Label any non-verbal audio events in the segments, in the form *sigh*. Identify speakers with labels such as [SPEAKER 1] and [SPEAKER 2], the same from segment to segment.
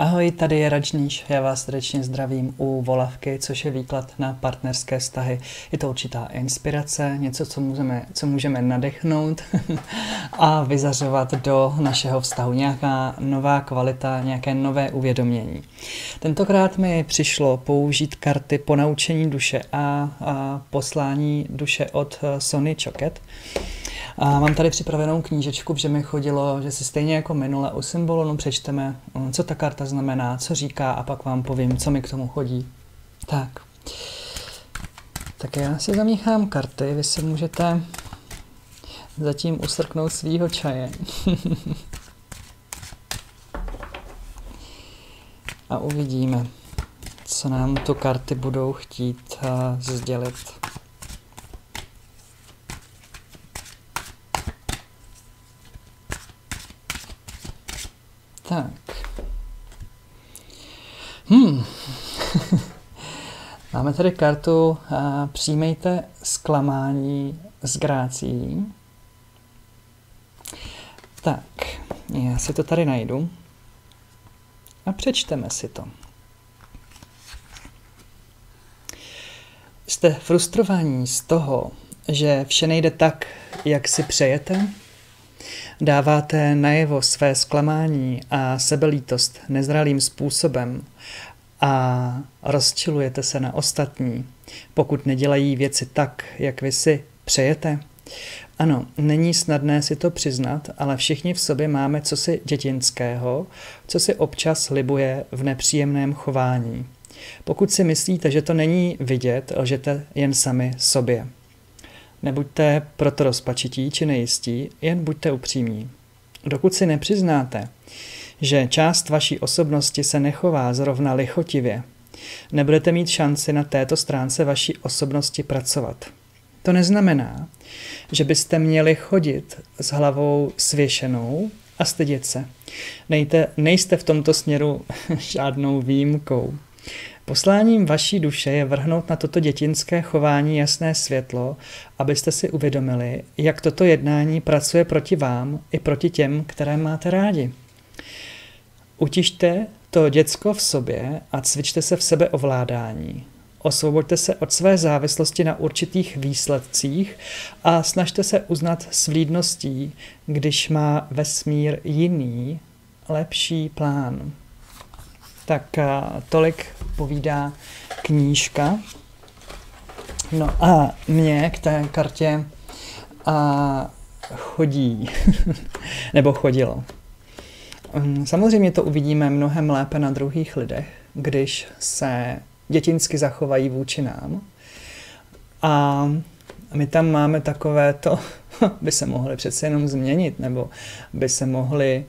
[SPEAKER 1] Ahoj, tady je Račníš, já vás srdečně zdravím u Volavky, což je výklad na partnerské vztahy. Je to určitá inspirace, něco, co můžeme, co můžeme nadechnout *laughs* a vyzařovat do našeho vztahu. Nějaká nová kvalita, nějaké nové uvědomění. Tentokrát mi přišlo použít karty po naučení duše a, a poslání duše od eh, Sony Choket. A mám tady připravenou knížečku, že mi chodilo, že si stejně jako minule u symbolu no, přečteme, mm, co ta karta znamená, co říká a pak vám povím, co mi k tomu chodí. Tak. Tak já si zamíchám karty, vy si můžete zatím usrknout svýho čaje. *laughs* a uvidíme, co nám tu karty budou chtít uh, sdělit. Tak. Hmm. *laughs* Máme tady kartu a Přijmejte zklamání s grácí. Tak, já si to tady najdu a přečteme si to. Jste frustrovaní z toho, že vše nejde tak, jak si přejete? Dáváte najevo své zklamání a sebelítost nezralým způsobem a rozčilujete se na ostatní, pokud nedělají věci tak, jak vy si přejete? Ano, není snadné si to přiznat, ale všichni v sobě máme cosi dětinského, co si občas libuje v nepříjemném chování. Pokud si myslíte, že to není vidět, lžete jen sami sobě. Nebuďte proto rozpačití či nejistí, jen buďte upřímní. Dokud si nepřiznáte, že část vaší osobnosti se nechová zrovna lichotivě, nebudete mít šanci na této stránce vaší osobnosti pracovat. To neznamená, že byste měli chodit s hlavou svěšenou a stydět se. Nejte, nejste v tomto směru *laughs* žádnou výjimkou. Posláním vaší duše je vrhnout na toto dětinské chování jasné světlo, abyste si uvědomili, jak toto jednání pracuje proti vám i proti těm, které máte rádi. Utište to děcko v sobě a cvičte se v sebeovládání. Osvoboďte se od své závislosti na určitých výsledcích a snažte se uznat s vlídností, když má vesmír jiný, lepší plán. Tak tolik povídá knížka. No a mě k té kartě a chodí, *laughs* nebo chodilo. Mm, samozřejmě to uvidíme mnohem lépe na druhých lidech, když se dětinsky zachovají vůči nám. A my tam máme takové to, *laughs* by se mohli přece jenom změnit, nebo by se mohli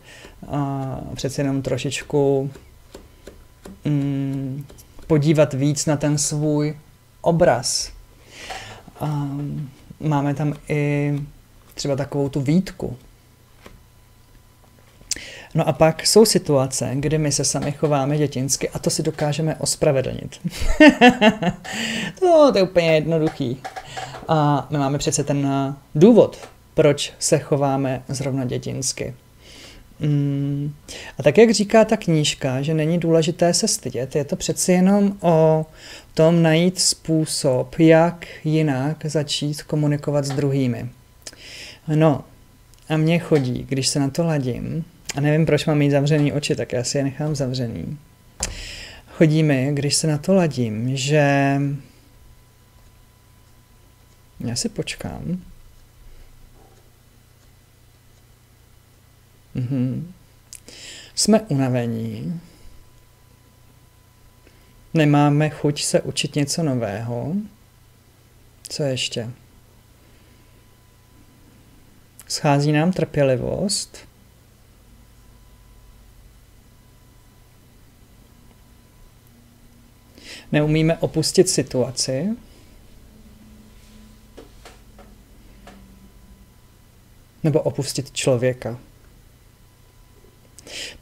[SPEAKER 1] a, přece jenom trošičku mm, podívat víc na ten svůj obraz. A máme tam i třeba takovou tu výtku. No a pak jsou situace, kdy my se sami chováme dětinsky a to si dokážeme ospravedlnit. *laughs* to, to je úplně jednoduchý. A my máme přece ten důvod, proč se chováme zrovna dětinsky. Mm. A tak, jak říká ta knížka, že není důležité se stydět, je to přeci jenom o tom najít způsob, jak jinak začít komunikovat s druhými. No, a mně chodí, když se na to ladím, a nevím, proč mám mít zavřený oči, tak já si je nechám zavřený. Chodí mi, když se na to ladím, že já si počkám, Mm-hmm. Jsme unavení, nemáme chuť se učit něco nového. Co ještě? Schází nám trpělivost. Neumíme opustit situaci. Nebo opustit člověka.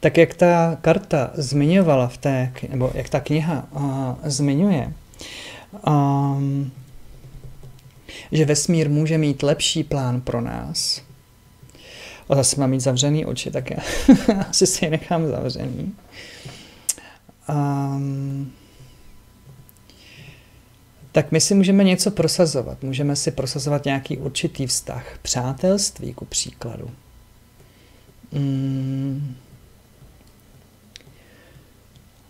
[SPEAKER 1] Tak jak ta karta zmiňovala v té, nebo jak ta kniha uh, zmiňuje, um, že vesmír může mít lepší plán pro nás. A zase mám mít zavřený oči, tak já *laughs* asi si je nechám zavřený. um, tak my si můžeme něco prosazovat. Můžeme si prosazovat nějaký určitý vztah. Přátelství, ku příkladu. Mm.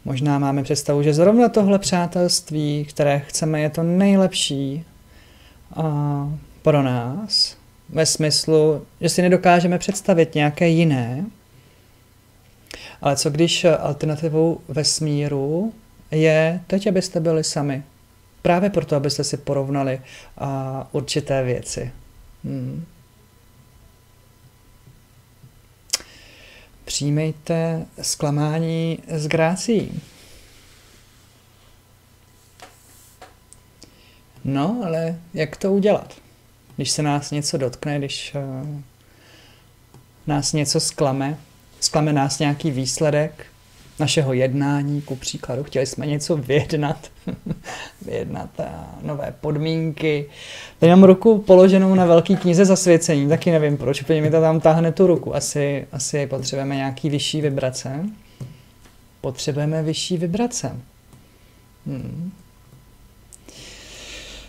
[SPEAKER 1] Možná máme představu, že zrovna tohle přátelství, které chceme, je to nejlepší pro nás, ve smyslu, že si nedokážeme představit nějaké jiné, ale co když alternativou vesmíru je teď, abyste byli sami. Právě proto, abyste si porovnali určité věci. Hmm. Přijmejte zklamání s grácí. No, ale jak to udělat? Když se nás něco dotkne, když uh, nás něco sklame, sklame nás nějaký výsledek našeho jednání, ku příkladu, chtěli jsme něco vyjednat, *laughs* vyjednat a nové podmínky. Teď mám ruku položenou na velký knize zasvěcení, taky nevím proč, úplně mi to tam táhne tu ruku. Asi, asi potřebujeme nějaký vyšší vibrace. Potřebujeme vyšší vibrace. Hmm.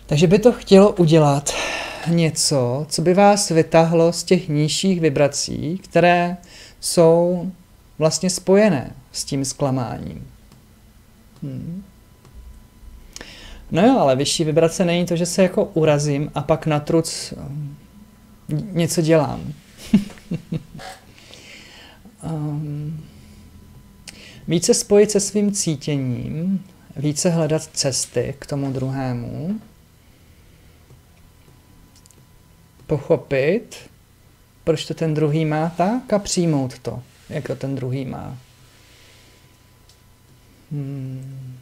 [SPEAKER 1] Takže by to chtělo udělat něco, co by vás vytáhlo z těch nižších vibrací, které jsou vlastně spojené s tím zklamáním. Hmm. No jo, ale vyšší vibrace není to, že se jako urazím a pak na truc um, něco dělám. *laughs* um, více spojit se svým cítěním, více hledat cesty k tomu druhému, pochopit, proč to ten druhý má tak a přijmout to, jak to ten druhý má. Hmm.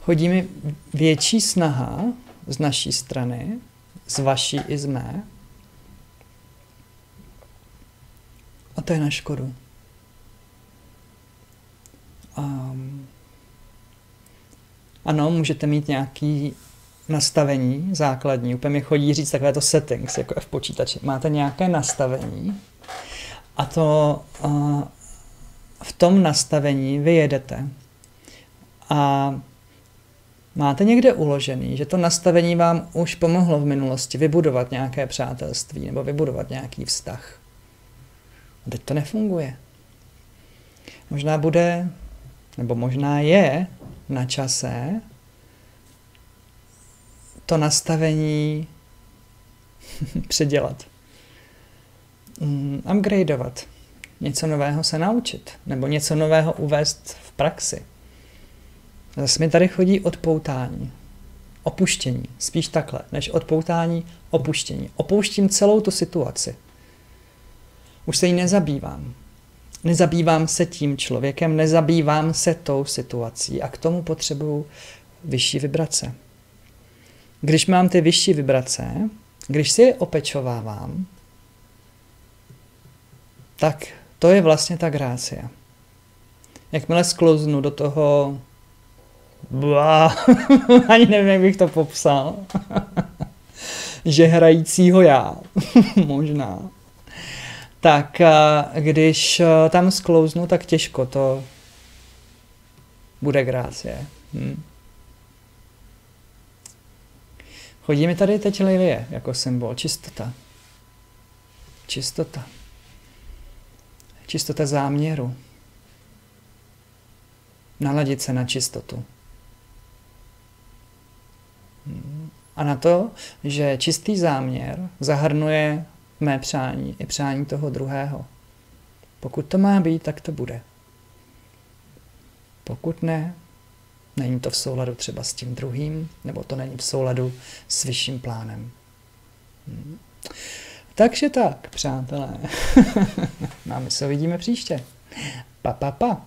[SPEAKER 1] Chodí mi větší snaha z naší strany, z vaší i z mé. A to je na škodu. Um, ano, můžete mít nějaký nastavení základní, úplně mi chodí říct takové to settings, jako je v počítači. Máte nějaké nastavení a to uh, v tom nastavení vy jedete a máte někde uložený, že to nastavení vám už pomohlo v minulosti vybudovat nějaké přátelství nebo vybudovat nějaký vztah. A teď to nefunguje. Možná bude, nebo možná je na čase to nastavení *laughs* předělat. Mm, upgradeovat. Něco nového se naučit. Nebo něco nového uvést v praxi. Zase mi tady chodí odpoutání. Opuštění. Spíš takhle, než odpoutání, opuštění. Opouštím celou tu situaci. Už se jí nezabývám. Nezabývám se tím člověkem, nezabývám se tou situací a k tomu potřebuju vyšší vibrace. Když mám ty vyšší vibrace, když si je opečovávám, tak to je vlastně ta grácia. Jakmile sklouznu do toho Bá, *laughs* ani nevím, jak bych to popsal. *laughs* že hrajícího já. *laughs* Možná tak když eh, tam sklouznu, tak těžko to bude grácie. Hm. Chodí mi tady teď lilie jako symbol, čistota. Čistota. Čistota záměru. Naladit se na čistotu. A na to, že čistý záměr zahrnuje mé přání i přání toho druhého. Pokud to má být, tak to bude. Pokud ne, není to v souladu třeba s tím druhým, nebo to není v souladu s vyšším plánem. Hmm. Takže tak, přátelé. *laughs* Máme se uvidíme příště. Pa, pa, pa.